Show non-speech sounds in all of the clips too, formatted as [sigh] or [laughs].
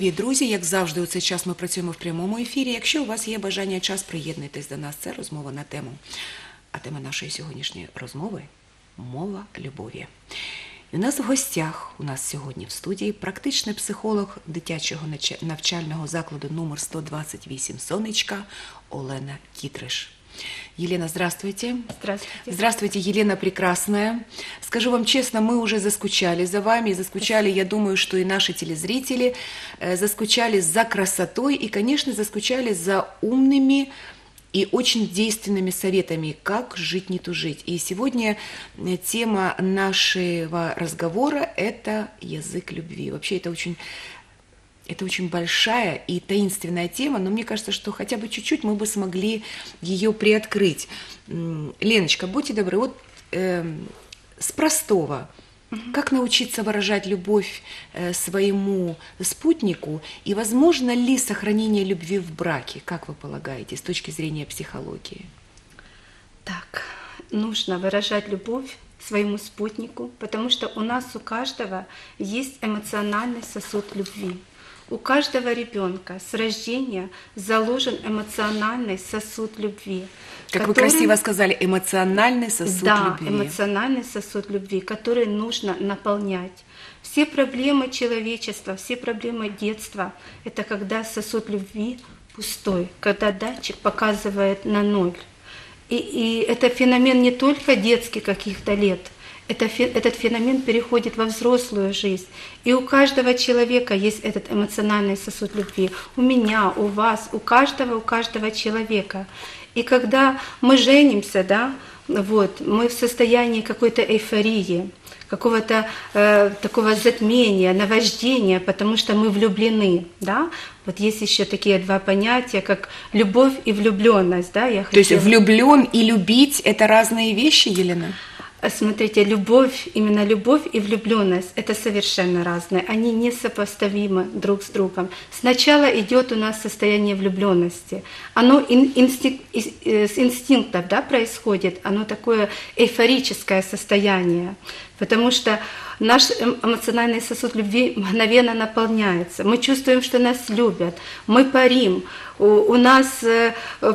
Привіт, друзі! Як завжди, у цей час ми працюємо в прямому ефірі. Якщо у вас є бажання час, приєднуйтесь до нас. Це розмова на тему. А тема нашої сьогоднішньої розмови мова любові. І у нас в гостях у нас сьогодні в студії практичний психолог дитячого навчального закладу номер 128 Сонечка Олена Кітриш. Елена, здравствуйте. Здравствуйте. Здравствуйте, Елена Прекрасная. Скажу вам честно, мы уже заскучали за вами, и заскучали, я думаю, что и наши телезрители э, заскучали за красотой и, конечно, заскучали за умными и очень действенными советами, как жить, не тужить. И сегодня э, тема нашего разговора – это язык любви. Вообще это очень это очень большая и таинственная тема, но мне кажется, что хотя бы чуть-чуть мы бы смогли ее приоткрыть. Леночка, будьте добры, вот эм, с простого. Как научиться выражать любовь э, своему спутнику? И возможно ли сохранение любви в браке, как вы полагаете, с точки зрения психологии? Так, нужно выражать любовь своему спутнику, потому что у нас у каждого есть эмоциональный сосуд любви. У каждого ребенка с рождения заложен эмоциональный сосуд любви. Как вы который- красиво сказали, эмоциональный сосуд да, любви. эмоциональный сосуд любви, который нужно наполнять. Все проблемы человечества, все проблемы детства – это когда сосуд любви пустой, когда датчик показывает на ноль. И, и это феномен не только детский каких-то лет, это, этот феномен переходит во взрослую жизнь. И у каждого человека есть этот эмоциональный сосуд любви. У меня, у вас, у каждого, у каждого человека. И когда мы женимся, да, вот, мы в состоянии какой-то эйфории, какого-то э, такого затмения, наваждения, потому что мы влюблены, да. Вот есть еще такие два понятия, как любовь и влюбленность, да. Я То есть хотела- влюблен и любить – это разные вещи, Елена? Смотрите, любовь, именно любовь и влюбленность – это совершенно разные. Они несопоставимы друг с другом. Сначала идет у нас состояние влюбленности. Оно ин- инстинк- э, с инстинктов да, происходит, оно такое эйфорическое состояние. Потому что наш эм- эмоциональный сосуд любви мгновенно наполняется. Мы чувствуем, что нас любят, мы парим, у, у нас э,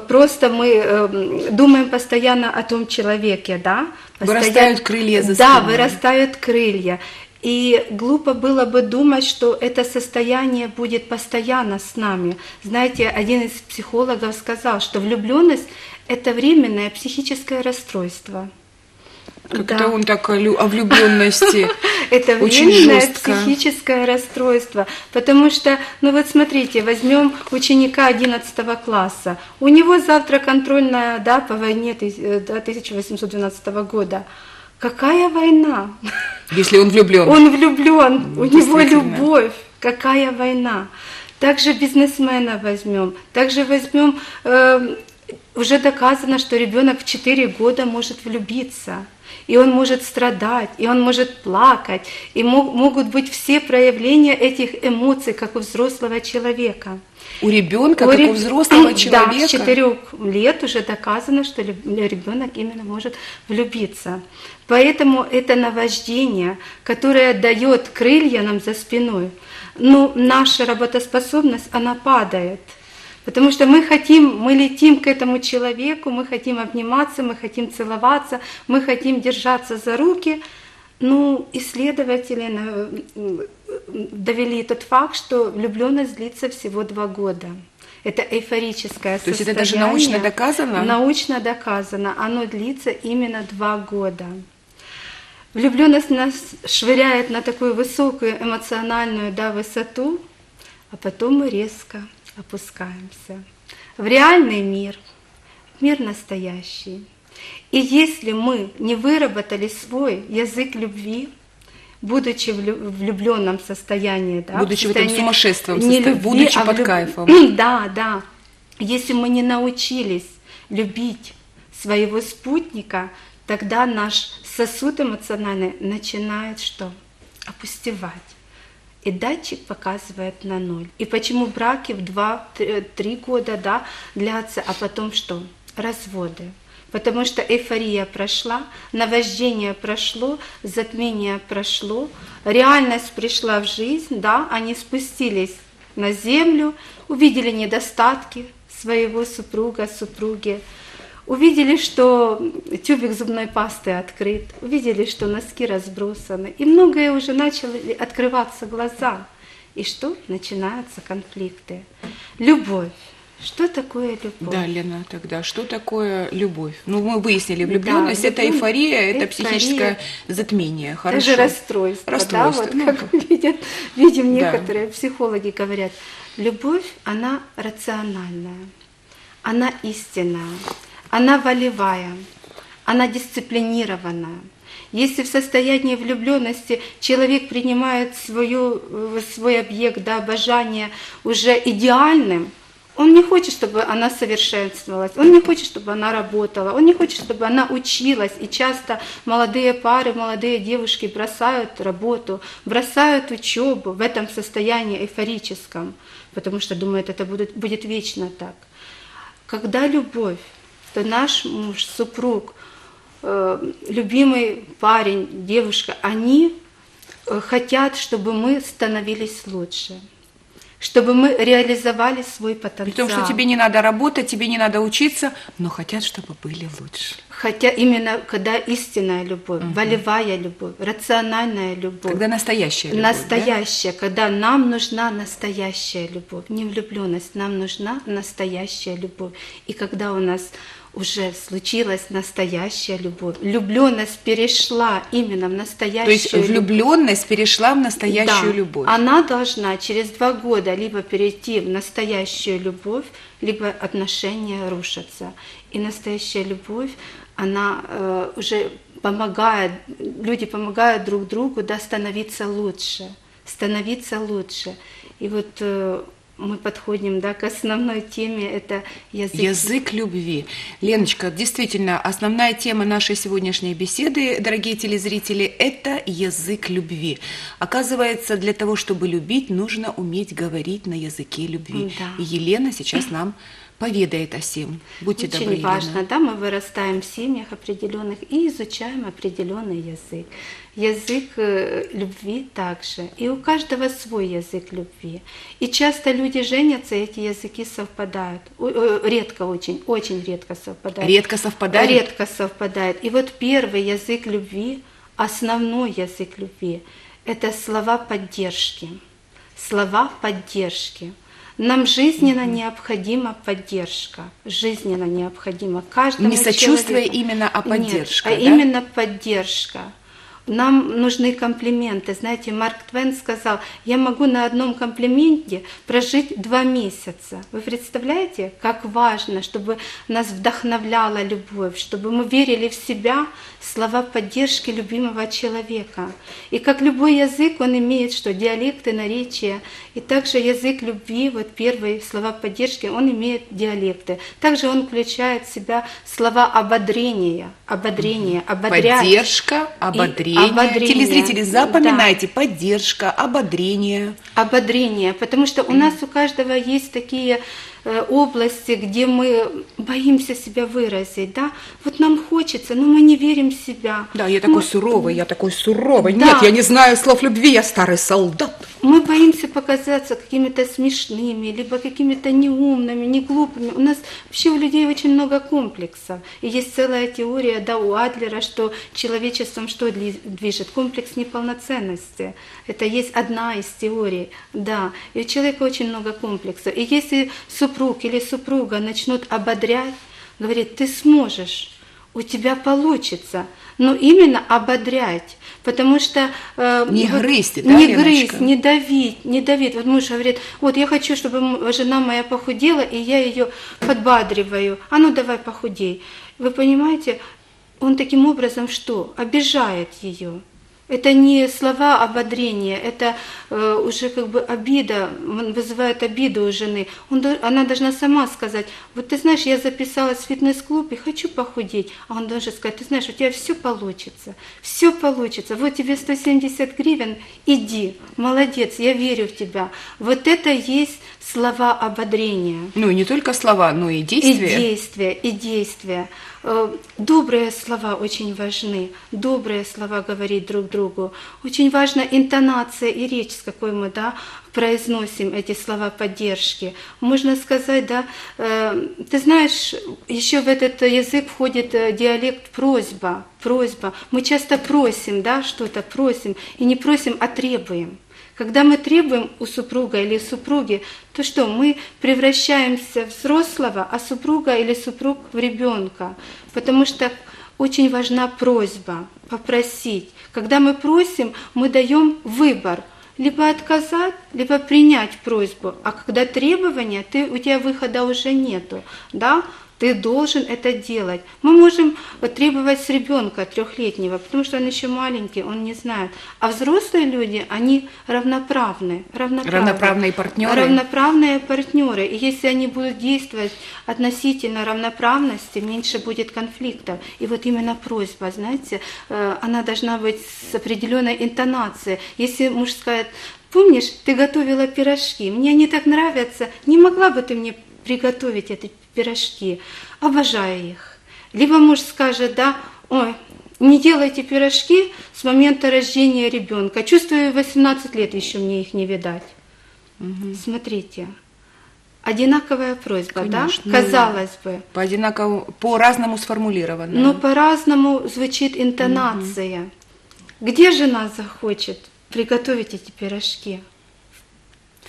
просто мы э, думаем постоянно о том человеке, да? Вырастают крылья за Да, спиной. вырастают крылья. И глупо было бы думать, что это состояние будет постоянно с нами. Знаете, один из психологов сказал, что влюбленность это временное психическое расстройство. Как Да. он так о, лю- о влюбленности? [laughs] Это Очень временное психическое расстройство. Потому что, ну вот смотрите, возьмем ученика 11 класса. У него завтра контрольная да, по войне тыс- э, да, 1812 года. Какая война? [laughs] Если он влюблен. Он влюблен, у него любовь. Какая война? Также бизнесмена возьмем. Также возьмем, э, уже доказано, что ребенок в 4 года может влюбиться. И он может страдать, и он может плакать, и мо- могут быть все проявления этих эмоций, как у взрослого человека. У ребенка, У как у реб- взрослого [coughs] Да, человека. с 4 лет уже доказано, что ребенок именно может влюбиться. Поэтому это наваждение, которое дает крылья нам за спиной, ну, наша работоспособность, она падает. Потому что мы хотим, мы летим к этому человеку, мы хотим обниматься, мы хотим целоваться, мы хотим держаться за руки. Ну, исследователи довели тот факт, что влюбленность длится всего два года. Это эйфорическое То есть это даже состояние. научно доказано? Научно доказано. Оно длится именно два года. Влюбленность нас швыряет на такую высокую эмоциональную да, высоту, а потом мы резко опускаемся в реальный мир, в мир настоящий. И если мы не выработали свой язык любви, будучи в лю- влюбленном состоянии, да, Будучи в этом сумасшеством не состоянии, любви, будучи а под влюб- кайфом. [clears throat] Да, да. Если мы не научились любить своего спутника, тогда наш сосуд эмоциональный начинает что? Опустевать. И датчик показывает на ноль. И почему браки в 2-3 года да, длятся, а потом что? Разводы. Потому что эйфория прошла, наваждение прошло, затмение прошло, реальность пришла в жизнь, да, они спустились на землю, увидели недостатки своего супруга, супруги, увидели, что тюбик зубной пасты открыт, увидели, что носки разбросаны, и многое уже начали открываться глаза. И что? Начинаются конфликты. Любовь. Что такое любовь? Да, Лена, тогда что такое любовь? Ну, мы выяснили, влюбленность да, это эйфория, это психическое затмение. Хорошо. Даже расстройство. расстройство. Да, вот ну, как [laughs] видят, видим некоторые да. психологи говорят, любовь, она рациональная, она истинная, она волевая, она дисциплинированная. Если в состоянии влюбленности человек принимает свою, э, свой объект да, обожания уже идеальным, он не хочет, чтобы она совершенствовалась, он не хочет, чтобы она работала, он не хочет, чтобы она училась. И часто молодые пары, молодые девушки бросают работу, бросают учебу в этом состоянии эйфорическом, потому что думают, это будет, будет вечно так. Когда любовь, то наш муж, супруг, э, любимый парень, девушка, они э, хотят, чтобы мы становились лучше чтобы мы реализовали свой потенциал. При том, что тебе не надо работать, тебе не надо учиться, но хотят, чтобы были лучше. Хотя именно когда истинная любовь, угу. волевая любовь, рациональная любовь. Когда настоящая любовь. Настоящая, да? когда нам нужна настоящая любовь, не влюбленность, нам нужна настоящая любовь. И когда у нас уже случилась настоящая любовь. Влюбленность перешла именно в настоящую То есть влюбленность любовь. перешла в настоящую да. любовь. Она должна через два года либо перейти в настоящую любовь, либо отношения рушатся. И настоящая любовь, она э, уже помогает, люди помогают друг другу да, становиться лучше, становиться лучше. И вот э, мы подходим да, к основной теме, это язык. Язык любви. Леночка, действительно, основная тема нашей сегодняшней беседы, дорогие телезрители, это язык любви. Оказывается, для того, чтобы любить, нужно уметь говорить на языке любви. Да. И Елена сейчас нам поведает о всем. Будьте Очень добры, важно, Елена. да, мы вырастаем в семьях определенных и изучаем определенный язык. Язык э, любви также. И у каждого свой язык любви. И часто люди женятся, эти языки совпадают. Редко очень, очень редко совпадают. Редко совпадает? Редко совпадает. И вот первый язык любви, основной язык любви, это слова поддержки. Слова поддержки – нам жизненно необходима поддержка, жизненно необходима каждому Не сочувствие человеку. именно, а поддержка. Нет, а да? именно поддержка. Нам нужны комплименты. Знаете, Марк Твен сказал, я могу на одном комплименте прожить два месяца. Вы представляете, как важно, чтобы нас вдохновляла любовь, чтобы мы верили в себя, слова поддержки любимого человека. И как любой язык, он имеет что? Диалекты, наречия. И также язык любви, вот первые слова поддержки, он имеет диалекты. Также он включает в себя слова ободрения, ободрение, ободрять. Поддержка, ободрение. Ободрение. Телезрители, запоминайте, да. поддержка, ободрение. Ободрение, потому что у нас у каждого есть такие области, где мы боимся себя выразить, да, вот нам хочется, но мы не верим в себя. Да, я такой мы... суровый, я такой суровый. Да. Нет, я не знаю слов любви, я старый солдат. Мы боимся показаться какими-то смешными, либо какими-то неумными, не глупыми. У нас вообще у людей очень много комплексов. И есть целая теория, да, у Адлера, что человечеством что движет? Комплекс неполноценности. Это есть одна из теорий, да. И у человека очень много комплексов. И если супруг супруг или супруга начнут ободрять, говорит, ты сможешь, у тебя получится. Но именно ободрять, потому что... Э, не вот, грызть, да, Не Леночка? грызть, не давить, не давить. Вот муж говорит, вот я хочу, чтобы жена моя похудела, и я ее подбадриваю. А ну давай похудей. Вы понимаете, он таким образом что? Обижает ее. Это не слова ободрения, это э, уже как бы обида, вызывает обиду у жены. Он, она должна сама сказать, вот ты знаешь, я записалась в фитнес-клуб и хочу похудеть. А он должен сказать, ты знаешь, у тебя все получится, все получится. Вот тебе 170 гривен, иди, молодец, я верю в тебя. Вот это есть слова ободрения. Ну и не только слова, но и И действия. действия, и действия. Э, Добрые слова очень важны. Добрые слова говорить друг другу. Очень важна интонация и речь, с какой мы да, произносим эти слова поддержки. Можно сказать, да, э, ты знаешь, еще в этот язык входит э, диалект просьба, просьба. Мы часто просим, да, что-то просим, и не просим, а требуем. Когда мы требуем у супруга или супруги, то что мы превращаемся в взрослого, а супруга или супруг в ребенка, потому что очень важна просьба, попросить. Когда мы просим, мы даем выбор, либо отказать, либо принять просьбу. А когда требования, ты, у тебя выхода уже нету, да? Ты должен это делать. Мы можем требовать с ребенка трехлетнего, потому что он еще маленький, он не знает. А взрослые люди, они равноправны. Равноправны, Равноправные партнеры. Равноправные партнеры. И если они будут действовать относительно равноправности, меньше будет конфликтов. И вот именно просьба, знаете, э, она должна быть с определенной интонацией. Если муж скажет, помнишь, ты готовила пирожки, мне они так нравятся, не могла бы ты мне приготовить эти пирожки? Обожаю их. Либо муж скажет, да, ой, не делайте пирожки с момента рождения ребенка. Чувствую, 18 лет еще мне их не видать. Смотрите, одинаковая просьба, Конечно. да? Казалось бы. По одинаково, по-разному сформулировано. Но по-разному звучит интонация. Где жена захочет приготовить эти пирожки?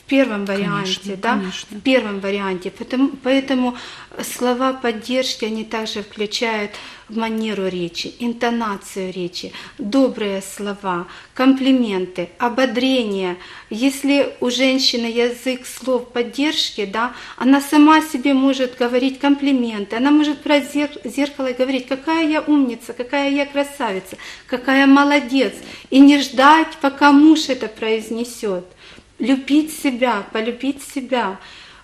В первом варианте, Конечно, да? конечно. В первом варианте. Поэтому, поэтому слова поддержки, они также включают манеру речи, интонацию речи, добрые слова, комплименты, ободрение. Если у женщины язык слов поддержки, да, она сама себе может говорить комплименты, она может про зер- зеркало говорить, какая я умница, какая я красавица, какая молодец, и не ждать, пока муж это произнесет. Любить себя, полюбить себя.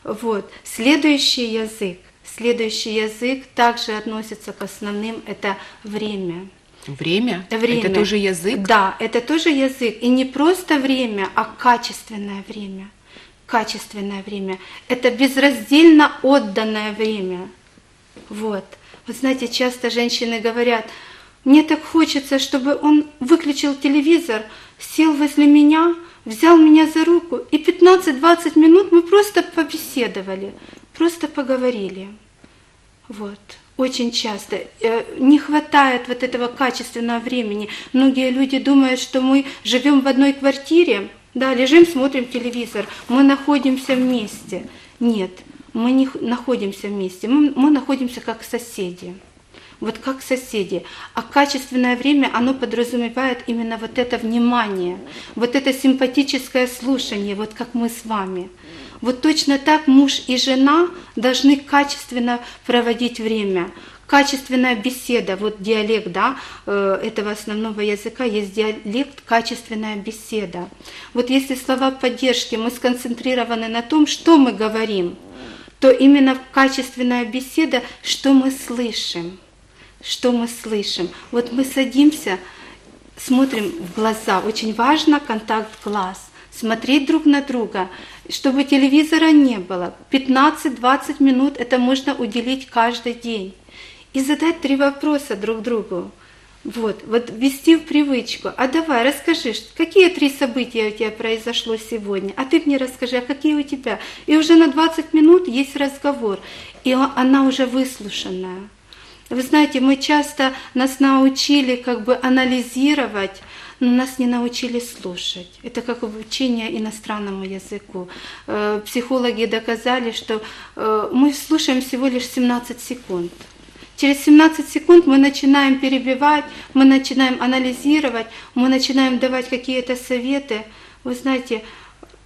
Вот. Следующий язык, следующий язык также относится к основным, это время. Время? Время. Это тоже язык? Да, это тоже язык. И не просто время, а качественное время. Качественное время. Это безраздельно отданное время. Вот. Вы знаете, часто женщины говорят, мне так хочется, чтобы он выключил телевизор, сел возле меня, взял меня за руку, и 15-20 минут мы просто побеседовали, просто поговорили. Вот. Очень часто э, не хватает вот этого качественного времени. Многие люди думают, что мы живем в одной квартире, да, лежим, смотрим телевизор, мы находимся вместе. Нет, мы не находимся вместе, мы, мы находимся как соседи. Вот как соседи. А качественное время, оно подразумевает именно вот это внимание, вот это симпатическое слушание, вот как мы с вами. Вот точно так муж и жена должны качественно проводить время. Качественная беседа, вот диалект да, э, этого основного языка, есть диалект качественная беседа. Вот если слова поддержки мы сконцентрированы на том, что мы говорим, то именно качественная беседа, что мы слышим, что мы слышим. Вот мы садимся, смотрим в глаза. Очень важно контакт глаз. Смотреть друг на друга, чтобы телевизора не было. 15-20 минут это можно уделить каждый день. И задать три вопроса друг другу. Вот, вот ввести в привычку. А давай, расскажи, какие три события у тебя произошло сегодня? А ты мне расскажи, а какие у тебя? И уже на 20 минут есть разговор, и она уже выслушанная. Вы знаете, мы часто нас научили как бы анализировать, но нас не научили слушать. Это как обучение иностранному языку. Э, Психологи доказали, что э, мы слушаем всего лишь 17 секунд. Через 17 секунд мы начинаем перебивать, мы начинаем анализировать, мы начинаем давать какие-то советы. Вы знаете,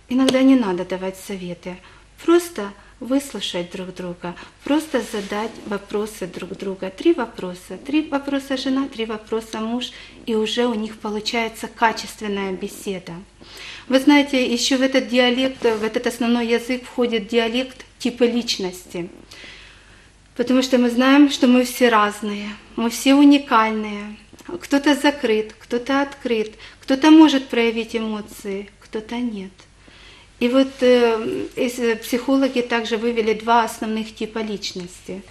иногда не надо давать советы. Просто выслушать друг друга, просто задать вопросы друг друга. Три вопроса. Три вопроса жена, три вопроса муж, и уже у них получается качественная беседа. Вы знаете, еще в этот диалект, в этот основной язык входит диалект типа личности. Потому что мы знаем, что мы все разные, мы все уникальные. Кто-то закрыт, кто-то открыт, кто-то может проявить эмоции, кто-то нет. И вот э, психологи также вывели два основных типа личности.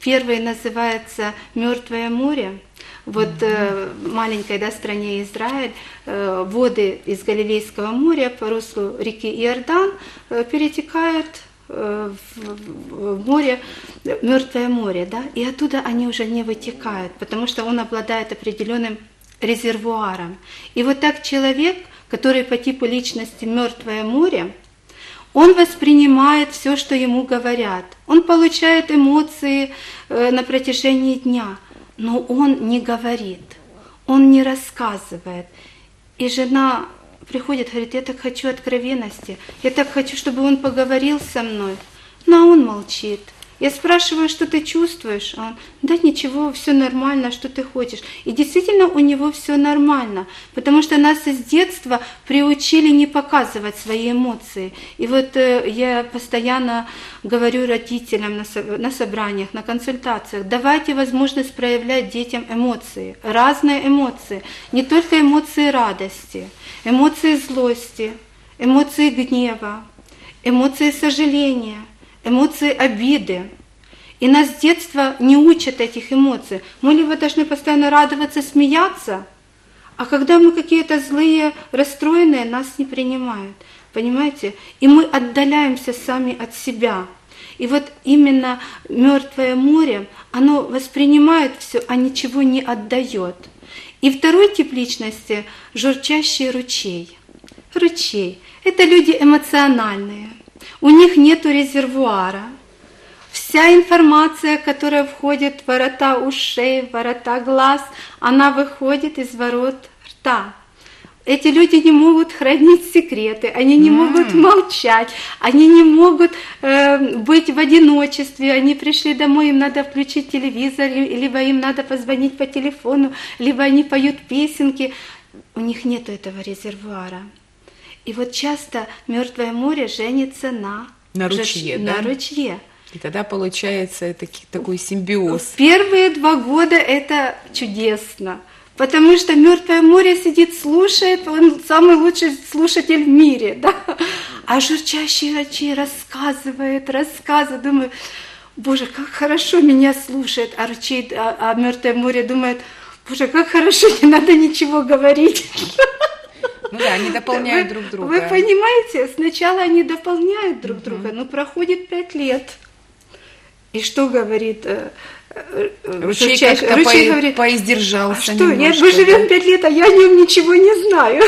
Первый называется «Мертвое море», вот э, маленькой да, стране Израиль э, воды из Галилейского моря по руслу реки Иордан э, перетекают э, в, в море, Мертвое море, да, и оттуда они уже не вытекают, потому что он обладает определенным резервуаром. И вот так человек, который по типу личности Мертвое море, он воспринимает все, что ему говорят. Он получает эмоции э, на протяжении дня – но он не говорит, он не рассказывает. И жена приходит, говорит, я так хочу откровенности, я так хочу, чтобы он поговорил со мной. Но он молчит. Я спрашиваю, что ты чувствуешь? А он, да ничего, все нормально, что ты хочешь. И действительно у него все нормально, потому что нас из детства приучили не показывать свои эмоции. И вот э, я постоянно говорю родителям на, со, на собраниях, на консультациях, давайте возможность проявлять детям эмоции, разные эмоции, не только эмоции радости, эмоции злости, эмоции гнева, эмоции сожаления, эмоции обиды. И нас с детства не учат этих эмоций. Мы либо должны постоянно радоваться, смеяться, а когда мы какие-то злые, расстроенные, нас не принимают. Понимаете? И мы отдаляемся сами от себя. И вот именно мертвое море, оно воспринимает все, а ничего не отдает. И второй тип личности – журчащий ручей. Ручей – это люди эмоциональные, у них нет резервуара. Вся информация, которая входит в ворота ушей, в ворота глаз, она выходит из ворот рта. Эти люди не могут хранить секреты, они не mm. могут молчать, они не могут э, быть в одиночестве, они пришли домой, им надо включить телевизор, либо им надо позвонить по телефону, либо они поют песенки. У них нет этого резервуара. И вот часто Мертвое море женится на, на ручье. Ж... Да? На ручье. И тогда получается таки, такой симбиоз. Первые два года это чудесно. Потому что Мертвое море сидит, слушает, он самый лучший слушатель в мире, [laughs] да? А журчащий ручей рассказывает, рассказывает. Думаю, Боже, как хорошо меня слушает. А ручей, а, а Мертвое море думает, Боже, как хорошо, не надо ничего говорить. [laughs] Ну да, они дополняют вы, друг друга. Вы понимаете, сначала они дополняют друг друга, но проходит пять лет. И что говорит э, э, Ручей как-то Ручей по, говорит, поиздержался а что, нет, мы живем пять лет, а я о нем ничего не знаю.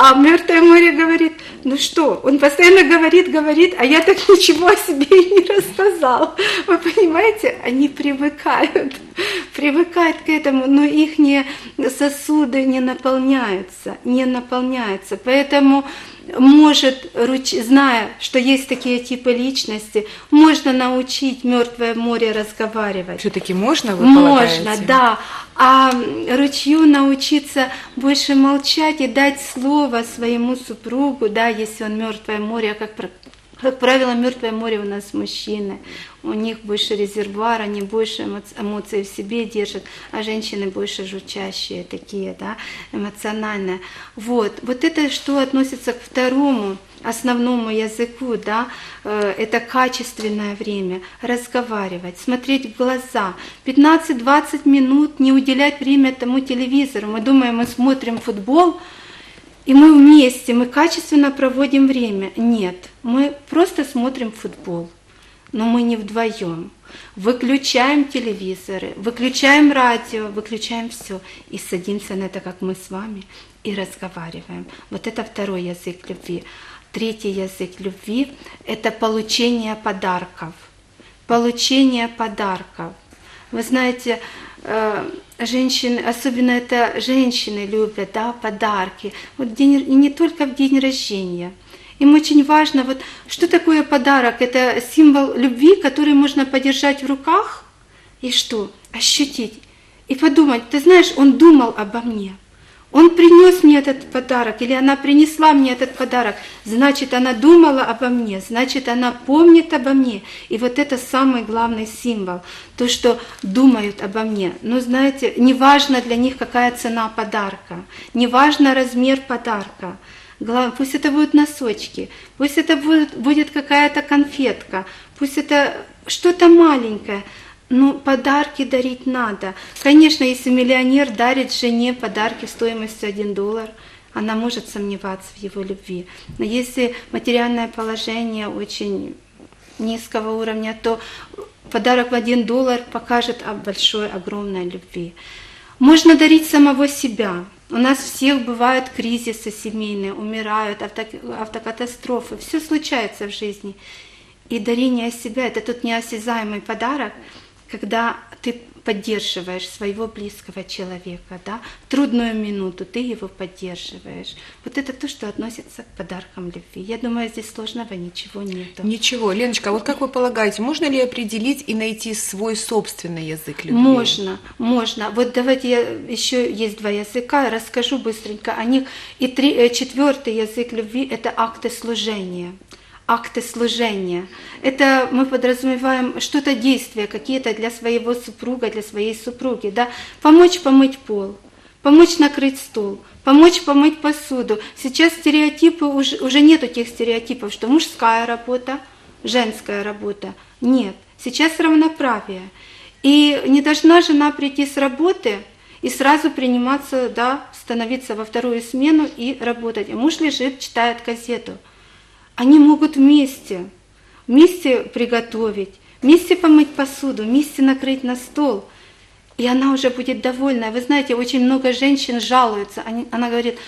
А Мертвое море говорит, ну что, он постоянно говорит, говорит, а я так ничего о себе и не рассказал. Вы понимаете, они привыкают, привыкают к этому, но их сосуды не наполняются, не наполняются. Поэтому может, зная, что есть такие типы личности, можно научить мертвое море разговаривать. Все-таки можно, вы Можно, полагаете? да. А ручью научиться больше молчать и дать слово своему супругу, да, если он мертвое море, как как правило, мертвое море у нас мужчины. У них больше резервуар, они больше эмоций в себе держат, а женщины больше жучащие такие, да, эмоциональные. Вот, вот это что относится к второму основному языку, да, э, это качественное время, разговаривать, смотреть в глаза, 15-20 минут не уделять время тому телевизору. Мы думаем, мы смотрим футбол, и мы вместе, мы качественно проводим время. Нет, мы просто смотрим футбол, но мы не вдвоем. Выключаем телевизоры, выключаем радио, выключаем все и садимся на это, как мы с вами, и разговариваем. Вот это второй язык любви. Третий язык любви – это получение подарков. Получение подарков. Вы знаете, э, женщины, особенно это женщины любят, да, подарки. Вот день, и не только в день рождения. Им очень важно, вот что такое подарок? Это символ любви, который можно подержать в руках и что? Ощутить. И подумать, ты знаешь, он думал обо мне – он принес мне этот подарок, или она принесла мне этот подарок, значит, она думала обо мне, значит, она помнит обо мне. И вот это самый главный символ, то, что думают обо мне. Но знаете, не важно для них, какая цена подарка, не важно размер подарка. Главное, пусть это будут носочки, пусть это будет, будет какая-то конфетка, пусть это что-то маленькое. Ну, подарки дарить надо. Конечно, если миллионер дарит жене подарки стоимостью 1 доллар, она может сомневаться в его любви. Но если материальное положение очень низкого уровня, то подарок в 1 доллар покажет о большой, огромной любви. Можно дарить самого себя. У нас всех бывают кризисы семейные, умирают, авто, автокатастрофы. Все случается в жизни. И дарение себя – это тот неосязаемый подарок, когда ты поддерживаешь своего близкого человека, да, в трудную минуту ты его поддерживаешь. Вот это то, что относится к подаркам любви. Я думаю, здесь сложного ничего нет. Ничего. Леночка, а вот как вы полагаете, можно ли определить и найти свой собственный язык любви? Можно, можно. Вот давайте я еще есть два языка, расскажу быстренько о них. И три, э, четвертый язык любви – это акты служения акты служения. Это мы подразумеваем что-то действия какие-то для своего супруга, для своей супруги. Да? Помочь помыть пол, помочь накрыть стол, помочь помыть посуду. Сейчас стереотипы, уже, уже нет таких стереотипов, что мужская работа, женская работа. Нет, сейчас равноправие. И не должна жена прийти с работы и сразу приниматься, да, становиться во вторую смену и работать. А муж лежит, читает газету – они могут вместе, вместе приготовить, вместе помыть посуду, вместе накрыть на стол. И она уже будет довольна. Вы знаете, очень много женщин жалуются. Она говорит,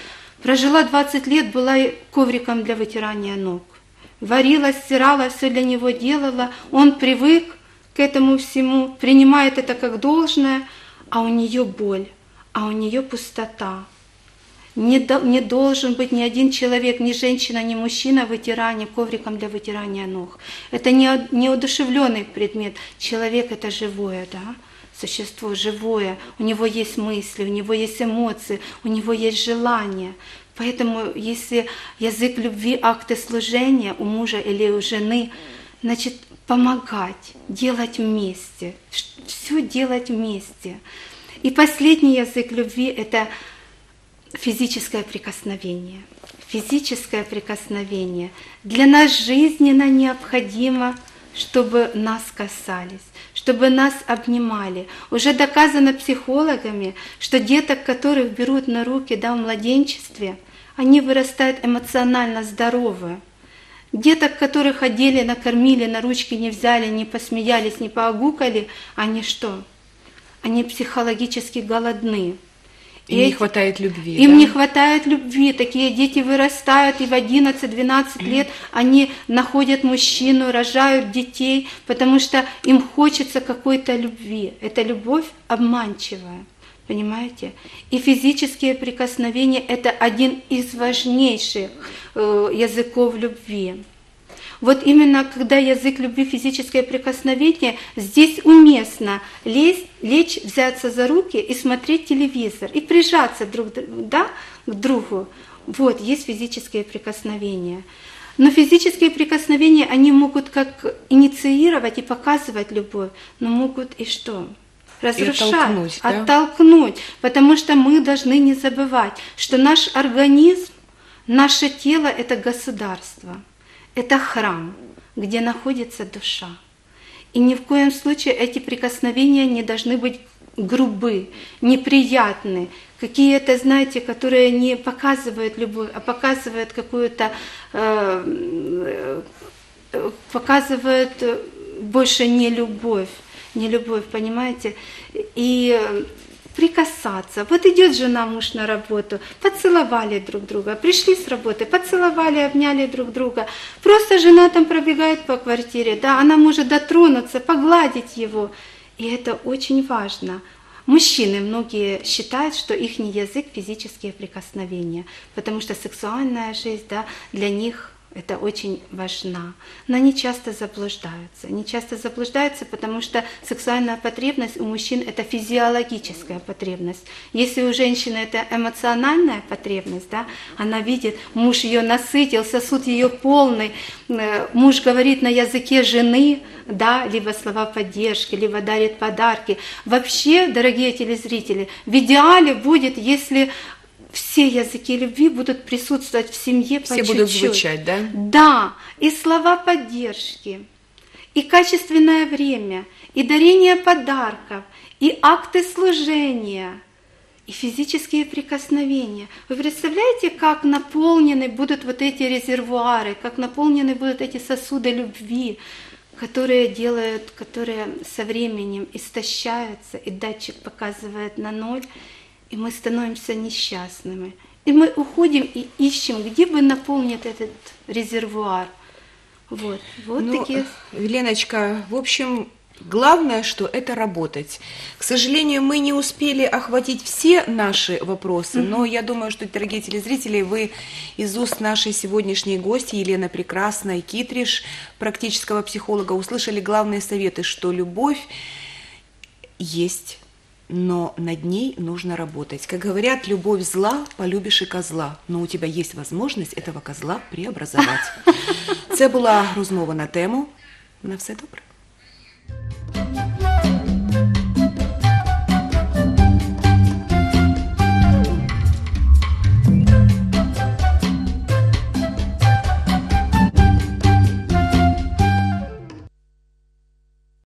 прожила 20 лет, была ковриком для вытирания ног. Варила, стирала, все для него делала. Он привык к этому всему, принимает это как должное, а у нее боль, а у нее пустота. Не, до, не должен быть ни один человек, ни женщина, ни мужчина вытирание, ковриком для вытирания ног. Это не, неодушевленный предмет. Человек это живое, да? существо живое, у него есть мысли, у него есть эмоции, у него есть желания. Поэтому если язык любви, акты служения у мужа или у жены, значит помогать, делать вместе, все делать вместе. И последний язык любви – это физическое прикосновение. Физическое прикосновение для нас жизненно необходимо, чтобы нас касались, чтобы нас обнимали. Уже доказано психологами, что деток, которых берут на руки да, в младенчестве, они вырастают эмоционально здоровые. Деток, которых одели, накормили, на ручки не взяли, не посмеялись, не поогукали, они что? Они психологически голодны. Им не хватает любви. Им да? не хватает любви. Такие дети вырастают, и в 11-12 лет они находят мужчину, рожают детей, потому что им хочется какой-то любви. Эта любовь обманчивая. Понимаете? И физические прикосновения – это один из важнейших э, языков любви. Вот именно когда язык любви, физическое прикосновение, здесь уместно лезть, лечь, взяться за руки и смотреть телевизор, и прижаться друг да, к другу. Вот, есть физические прикосновения. Но физические прикосновения, они могут как инициировать и показывать любовь, но могут и что? разрушать, оттолкнуть, да? оттолкнуть, потому что мы должны не забывать, что наш организм, наше тело – это государство – это храм, где находится душа. И ни в коем случае эти прикосновения не должны быть грубы, неприятны, какие-то, знаете, которые не показывают любовь, а показывают какую-то, э, э показывают больше не любовь, не любовь, понимаете? И прикасаться. Вот идет жена, муж на работу, поцеловали друг друга, пришли с работы, поцеловали, обняли друг друга. Просто жена там пробегает по квартире, да, она может дотронуться, погладить его. И это очень важно. Мужчины многие считают, что их язык физические прикосновения, потому что сексуальная жизнь да, для них это очень важно. Но они часто заблуждаются. Они часто заблуждаются, потому что сексуальная потребность у мужчин это физиологическая потребность. Если у женщины это эмоциональная потребность, да, она видит, муж ее насытил, сосуд ее полный, э, муж говорит на языке жены, да, либо слова поддержки, либо дарит подарки. Вообще, дорогие телезрители, в идеале будет, если все языки любви будут присутствовать в семье по Все будут звучать, да? Да, и слова поддержки, и качественное время, и дарение подарков, и акты служения, и физические прикосновения. Вы представляете, как наполнены будут вот эти резервуары, как наполнены будут эти сосуды любви, которые делают, которые со временем истощаются, и датчик показывает на ноль, и мы становимся несчастными. И мы уходим и ищем, где бы наполнить этот резервуар. Вот, вот Ну, такие Леночка, в общем, главное, что это работать. К сожалению, мы не успели охватить все наши вопросы, но я думаю, что, дорогие телезрители, вы из уст нашей сегодняшней гости Елены Прекрасной Китриш, практического психолога, услышали главные советы, что любовь есть, но над ней нужно работать. Как говорят, любовь зла, полюбишь и козла, но у тебя есть возможность этого козла преобразовать. [laughs] Це була розмова на тему. На все добре.